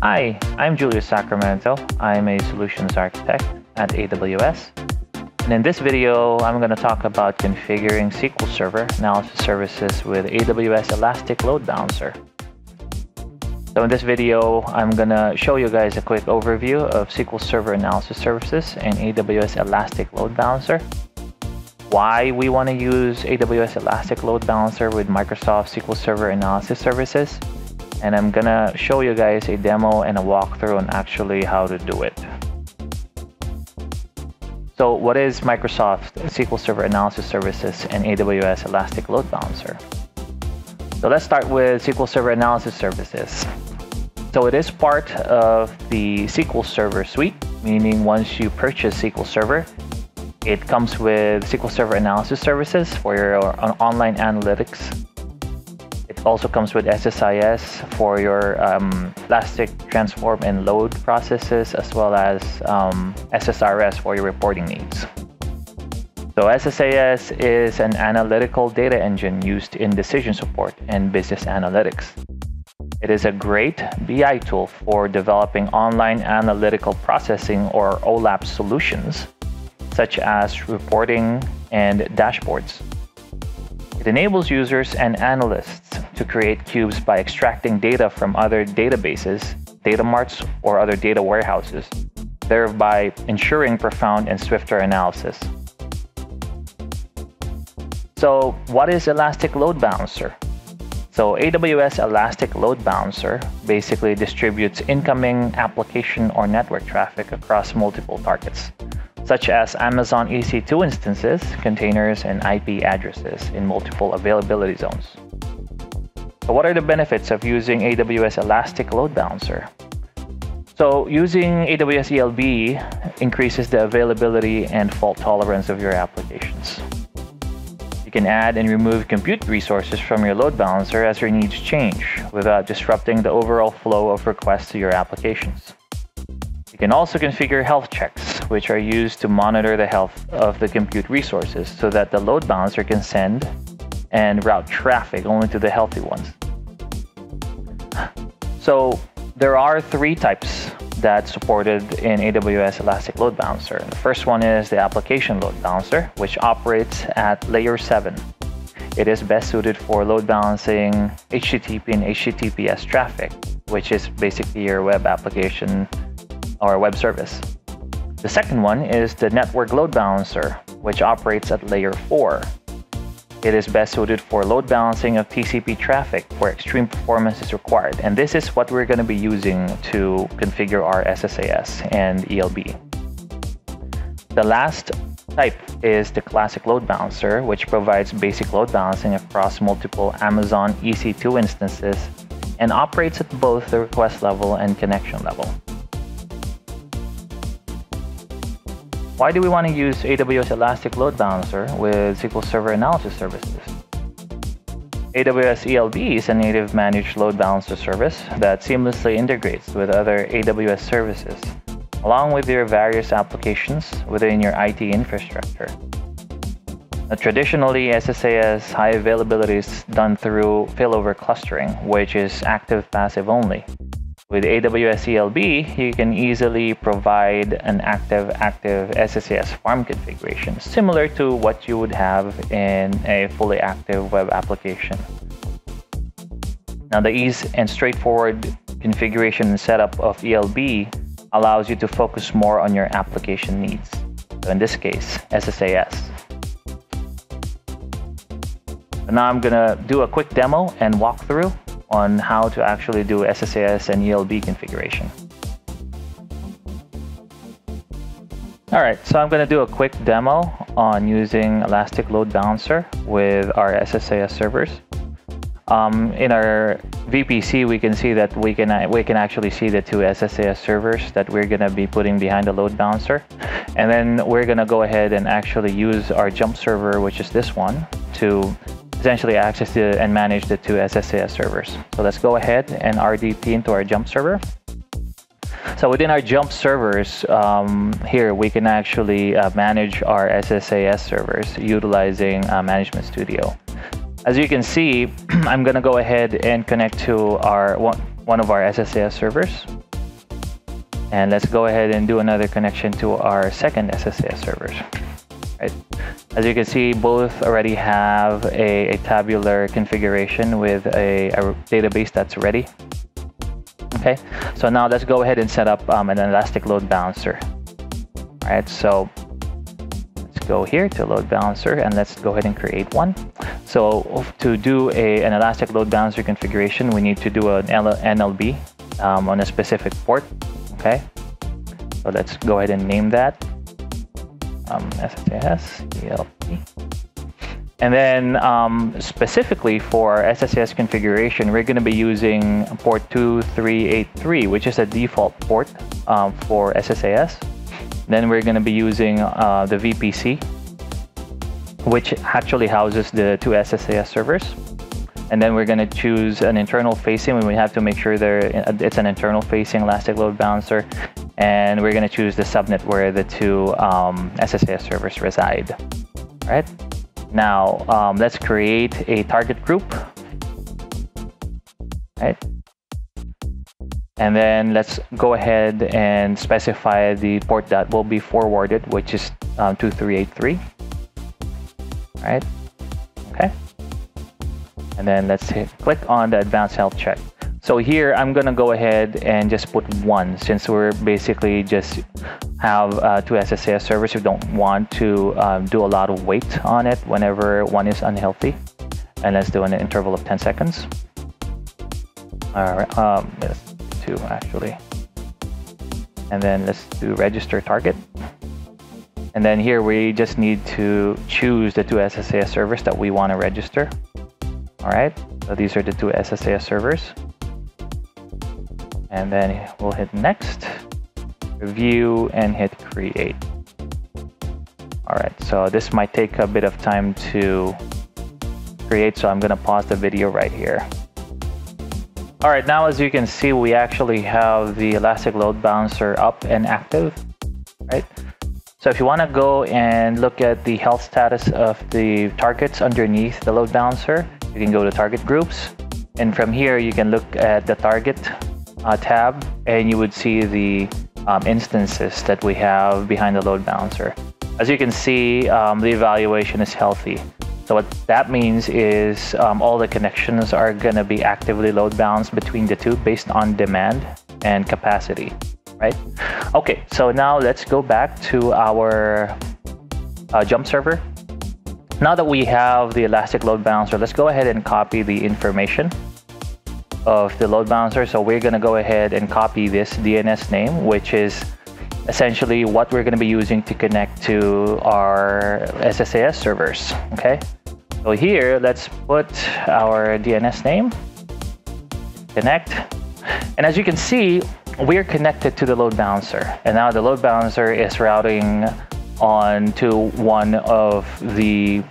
Hi, I'm Julius Sacramento. I'm a solutions architect at AWS. And in this video, I'm going to talk about configuring SQL Server analysis services with AWS Elastic Load Balancer. So in this video, I'm going to show you guys a quick overview of SQL Server analysis services and AWS Elastic Load Balancer, why we want to use AWS Elastic Load Balancer with Microsoft SQL Server analysis services, and I'm gonna show you guys a demo and a walkthrough on actually how to do it. So what is Microsoft SQL Server Analysis Services and AWS Elastic Load Balancer? So let's start with SQL Server Analysis Services. So it is part of the SQL Server suite, meaning once you purchase SQL Server, it comes with SQL Server Analysis Services for your online analytics it also comes with SSIS for your um, Elastic Transform and Load processes, as well as um, SSRS for your reporting needs. So SSAS is an analytical data engine used in decision support and business analytics. It is a great BI tool for developing online analytical processing or OLAP solutions, such as reporting and dashboards. It enables users and analysts to create cubes by extracting data from other databases, data marts, or other data warehouses, thereby ensuring profound and swifter analysis. So, what is Elastic Load Balancer? So, AWS Elastic Load Balancer basically distributes incoming application or network traffic across multiple targets such as Amazon EC2 instances, containers, and IP addresses in multiple availability zones. So what are the benefits of using AWS Elastic Load Balancer? So using AWS ELB increases the availability and fault tolerance of your applications. You can add and remove compute resources from your load balancer as your needs change without disrupting the overall flow of requests to your applications. You can also configure health checks, which are used to monitor the health of the compute resources so that the load balancer can send and route traffic only to the healthy ones. So there are three types that's supported in AWS Elastic Load Balancer. The first one is the application load balancer, which operates at layer 7. It is best suited for load balancing HTTP and HTTPS traffic, which is basically your web application or web service. The second one is the network load balancer, which operates at layer 4. It is best suited for load balancing of TCP traffic where extreme performance is required. And this is what we're going to be using to configure our SSAS and ELB. The last type is the classic load balancer, which provides basic load balancing across multiple Amazon EC2 instances and operates at both the request level and connection level. Why do we want to use AWS Elastic Load Balancer with SQL Server Analysis Services? AWS ELB is a native managed load balancer service that seamlessly integrates with other AWS services, along with your various applications within your IT infrastructure. Now, traditionally, SSAS high availability is done through failover clustering, which is active passive only. With AWS ELB, you can easily provide an active-active SSAS farm configuration, similar to what you would have in a fully active web application. Now, the ease and straightforward configuration and setup of ELB allows you to focus more on your application needs. So in this case, SSAS. So now I'm gonna do a quick demo and walkthrough on how to actually do SSAS and ELB configuration. All right, so I'm going to do a quick demo on using Elastic Load Balancer with our SSAS servers. Um, in our VPC, we can see that we can we can actually see the two SSAS servers that we're going to be putting behind the load balancer. And then we're going to go ahead and actually use our jump server, which is this one, to essentially access the, and manage the two SSAS servers. So let's go ahead and RDP into our jump server. So within our jump servers, um, here we can actually uh, manage our SSAS servers utilizing uh, Management Studio. As you can see, I'm gonna go ahead and connect to our one, of our SSAS servers. And let's go ahead and do another connection to our second SSAS servers. As you can see, both already have a, a tabular configuration with a, a, database that's ready. Okay, so now let's go ahead and set up um, an elastic load balancer. All right, so let's go here to load balancer and let's go ahead and create one. So to do a, an elastic load balancer configuration, we need to do an NLB um, on a specific port. Okay, so let's go ahead and name that um, SSAS ELB. And then um, specifically for SSAS configuration, we're going to be using port 2383, which is a default port um, for SSAS. Then we're going to be using uh, the VPC, which actually houses the two SSAS servers. And then we're going to choose an internal facing. We have to make sure there it's an internal facing elastic load balancer and we're going to choose the subnet where the two um, SSAS servers reside. All right. Now um, let's create a target group. Right. And then let's go ahead and specify the port that will be forwarded, which is um, 2383. All right. Okay. And then let's hit, click on the advanced health check. So here I'm gonna go ahead and just put one since we're basically just have uh, two SSAS servers. We don't want to um, do a lot of weight on it whenever one is unhealthy. And let's do an interval of 10 seconds. All right, um, two actually. And then let's do register target. And then here we just need to choose the two SSAS servers that we want to register. All right, so these are the two SSAS servers and then we'll hit next, review, and hit create. All right, so this might take a bit of time to create, so I'm gonna pause the video right here. All right, now as you can see, we actually have the Elastic Load Balancer up and active, right? So if you wanna go and look at the health status of the targets underneath the load balancer, you can go to target groups. And from here, you can look at the target uh, tab and you would see the um, instances that we have behind the load balancer. As you can see, um, the evaluation is healthy. So what that means is um, all the connections are going to be actively load balanced between the two based on demand and capacity, right? Okay, so now let's go back to our uh, jump server. Now that we have the Elastic Load Balancer, let's go ahead and copy the information of the load balancer. So we're going to go ahead and copy this DNS name, which is essentially what we're going to be using to connect to our SSAS servers. Okay. So here, let's put our DNS name, connect. And as you can see, we're connected to the load balancer. And now the load balancer is routing on to one of the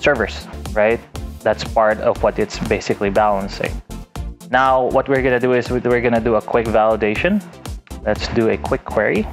servers, right? That's part of what it's basically balancing. Now, what we're gonna do is we're gonna do a quick validation. Let's do a quick query.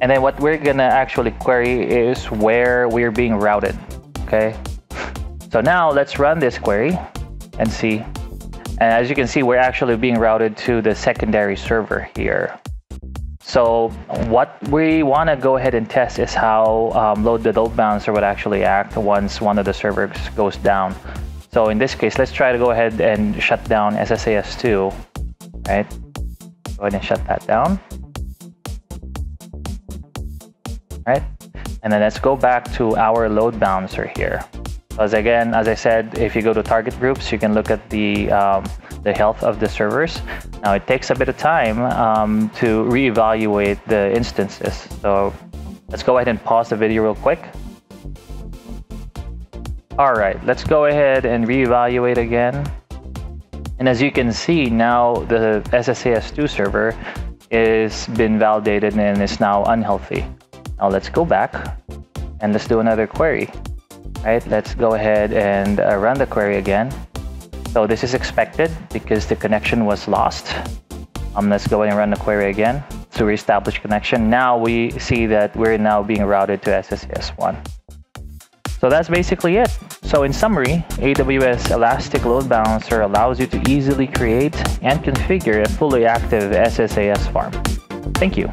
And then what we're gonna actually query is where we're being routed, okay? So now let's run this query and see. And as you can see, we're actually being routed to the secondary server here. So what we want to go ahead and test is how um, load the load balancer would actually act once one of the servers goes down. So in this case, let's try to go ahead and shut down SSAS2, right? Go ahead and shut that down. Right? And then let's go back to our load balancer here. Because again, as I said, if you go to target groups, you can look at the, um, the health of the servers. Now it takes a bit of time um, to reevaluate the instances. So let's go ahead and pause the video real quick. All right, let's go ahead and reevaluate again. And as you can see, now the SSAS2 server is been validated and is now unhealthy. Now let's go back and let's do another query. Right, let's go ahead and uh, run the query again. So this is expected because the connection was lost. Um, let's go ahead and run the query again to reestablish connection. Now we see that we're now being routed to SSAS1. So that's basically it. So in summary, AWS Elastic Load Balancer allows you to easily create and configure a fully active SSAS farm. Thank you.